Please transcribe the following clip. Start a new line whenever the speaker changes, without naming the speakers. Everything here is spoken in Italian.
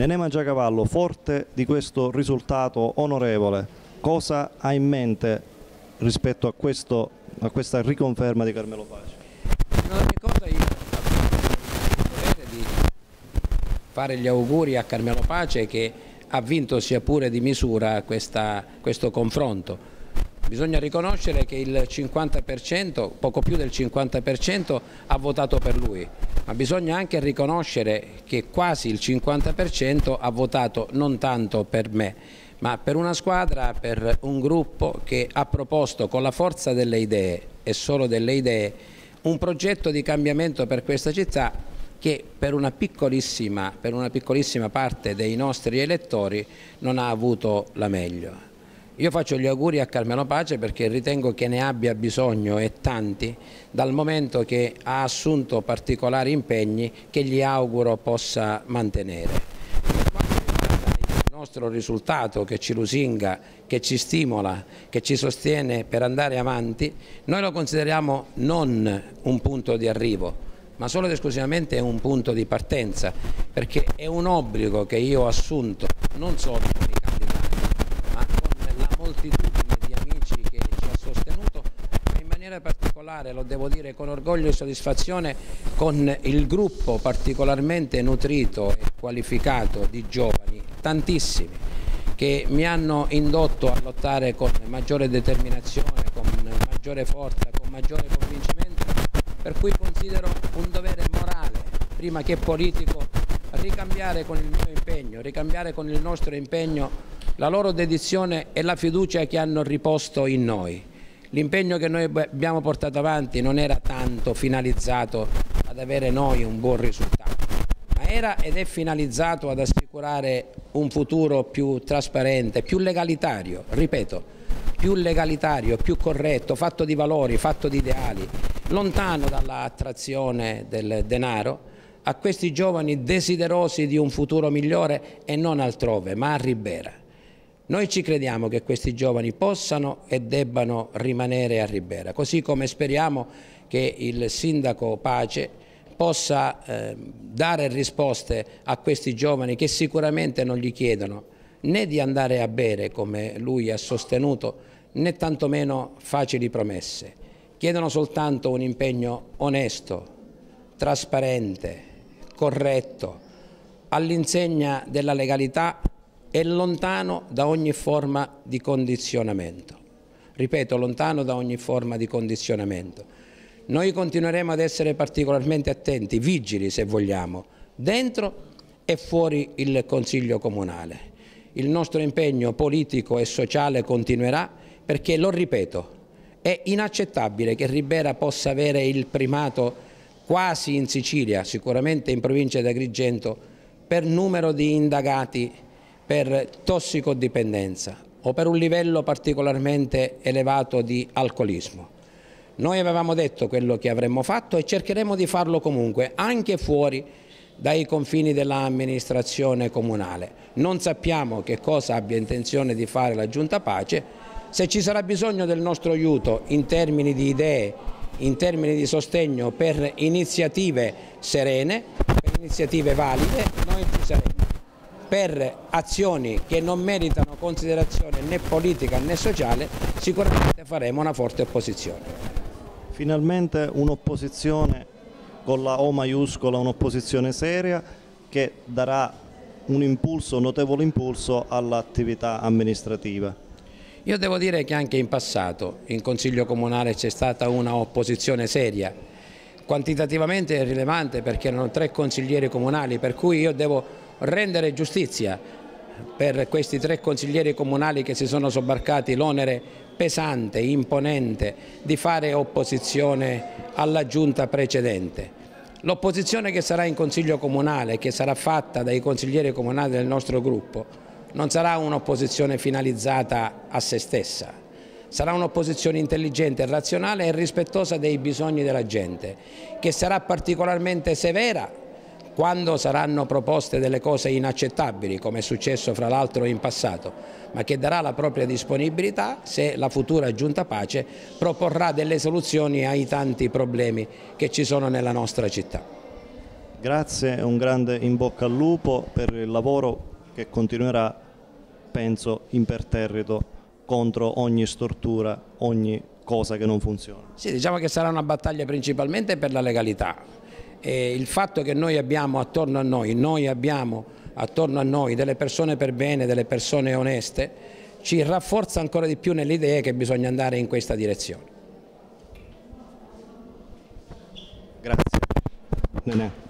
Nenè Mangiacavallo, forte di questo risultato onorevole, cosa ha in rispetto a, questo, a questa riconferma di Carmelo Pace?
In ogni cosa io ho di fare gli auguri a Carmelo Pace che ha vinto sia pure di misura questa, questo confronto. Bisogna riconoscere che il 50%, poco più del 50% ha votato per lui, ma bisogna anche riconoscere che quasi il 50% ha votato non tanto per me, ma per una squadra, per un gruppo che ha proposto con la forza delle idee e solo delle idee un progetto di cambiamento per questa città che per una per una piccolissima parte dei nostri elettori non ha avuto la meglio. Io faccio gli auguri a Carmelo Pace perché ritengo che ne abbia bisogno e tanti dal momento che ha assunto particolari impegni che gli auguro possa mantenere. Nostro risultato che ci lusinga, che ci stimola, che ci sostiene per andare avanti, noi lo consideriamo non un punto di arrivo, ma solo ed esclusivamente un punto di partenza, perché è un obbligo che io ho assunto non solo con i candidati, ma con la moltitudine di amici che ci ha sostenuto, ma in maniera particolare, lo devo dire con orgoglio e soddisfazione, con il gruppo particolarmente nutrito e qualificato di giovani tantissimi che mi hanno indotto a lottare con maggiore determinazione, con maggiore forza, con maggiore convincimento, per cui considero un dovere morale, prima che politico, ricambiare con il mio impegno, ricambiare con il nostro impegno la loro dedizione e la fiducia che hanno riposto in noi. L'impegno che noi abbiamo portato avanti non era tanto finalizzato ad avere noi un buon risultato, ma era ed è finalizzato ad assicurare un futuro più trasparente, più legalitario, ripeto, più legalitario, più corretto, fatto di valori, fatto di ideali, lontano dall'attrazione del denaro, a questi giovani desiderosi di un futuro migliore e non altrove, ma a Ribera. Noi ci crediamo che questi giovani possano e debbano rimanere a Ribera, così come speriamo che il sindaco Pace possa eh, dare risposte a questi giovani che sicuramente non gli chiedono né di andare a bere, come lui ha sostenuto, né tantomeno facili promesse. Chiedono soltanto un impegno onesto, trasparente, corretto, all'insegna della legalità e lontano da ogni forma di condizionamento. Ripeto, lontano da ogni forma di condizionamento. Noi continueremo ad essere particolarmente attenti, vigili se vogliamo, dentro e fuori il Consiglio Comunale. Il nostro impegno politico e sociale continuerà perché, lo ripeto, è inaccettabile che Ribera possa avere il primato quasi in Sicilia, sicuramente in provincia di Agrigento, per numero di indagati per tossicodipendenza o per un livello particolarmente elevato di alcolismo. Noi avevamo detto quello che avremmo fatto e cercheremo di farlo comunque, anche fuori dai confini dell'amministrazione comunale. Non sappiamo che cosa abbia intenzione di fare la Giunta Pace, se ci sarà bisogno del nostro aiuto in termini di idee, in termini di sostegno per iniziative serene, per iniziative valide, noi ci saremo. Per azioni che non meritano considerazione né politica né sociale, sicuramente faremo una forte opposizione
finalmente un'opposizione con la O maiuscola, un'opposizione seria che darà un impulso, un notevole impulso all'attività amministrativa.
Io devo dire che anche in passato in Consiglio Comunale c'è stata una opposizione seria, quantitativamente è rilevante perché erano tre consiglieri comunali, per cui io devo rendere giustizia per questi tre consiglieri comunali che si sono sobbarcati l'onere pesante, imponente di fare opposizione alla giunta precedente. L'opposizione che sarà in Consiglio Comunale, che sarà fatta dai consiglieri comunali del nostro gruppo, non sarà un'opposizione finalizzata a se stessa, sarà un'opposizione intelligente, razionale e rispettosa dei bisogni della gente, che sarà particolarmente severa quando saranno proposte delle cose inaccettabili, come è successo fra l'altro in passato, ma che darà la propria disponibilità se la futura Giunta Pace proporrà delle soluzioni ai tanti problemi che ci sono nella nostra città.
Grazie un grande in bocca al lupo per il lavoro che continuerà, penso, imperterrito contro ogni stortura, ogni cosa che non funziona.
Sì, diciamo che sarà una battaglia principalmente per la legalità. E il fatto che noi abbiamo attorno a noi, noi abbiamo attorno a noi delle persone per bene, delle persone oneste, ci rafforza ancora di più nell'idea che bisogna andare in questa direzione.
Grazie.